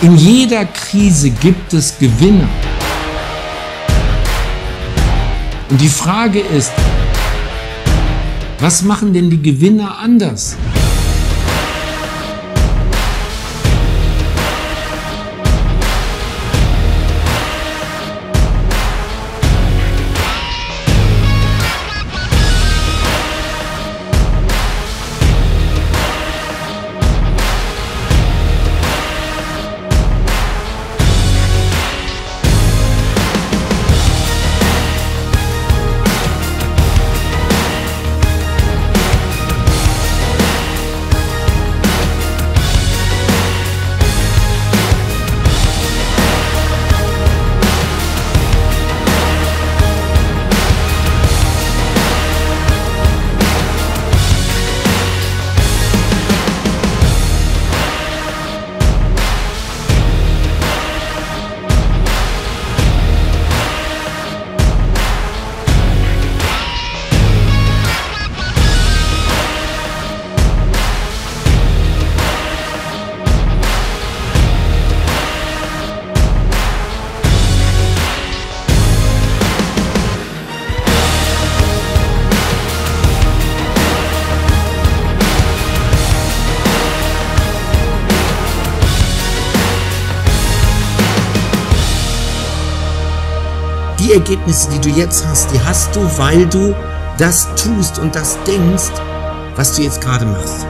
In jeder Krise gibt es Gewinner. Und die Frage ist, was machen denn die Gewinner anders? Die Ergebnisse, die du jetzt hast, die hast du, weil du das tust und das denkst, was du jetzt gerade machst.